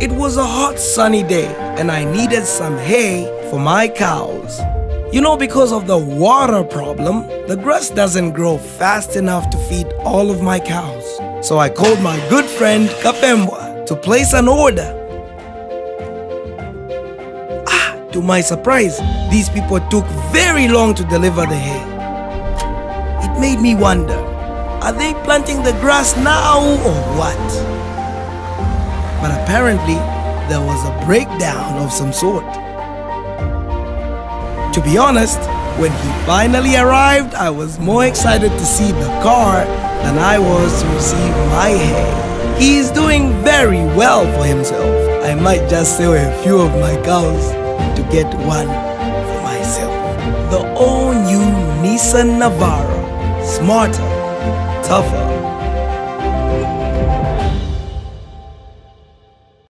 It was a hot sunny day and I needed some hay for my cows. You know, because of the water problem, the grass doesn't grow fast enough to feed all of my cows. So I called my good friend Kapembwa to place an order. Ah, to my surprise, these people took very long to deliver the hay. It made me wonder, are they planting the grass now or what? But apparently, there was a breakdown of some sort. To be honest, when he finally arrived, I was more excited to see the car than I was to receive my hay. He is doing very well for himself. I might just sell a few of my cows to get one for myself. The all new Nissan Navara. Smarter, tougher,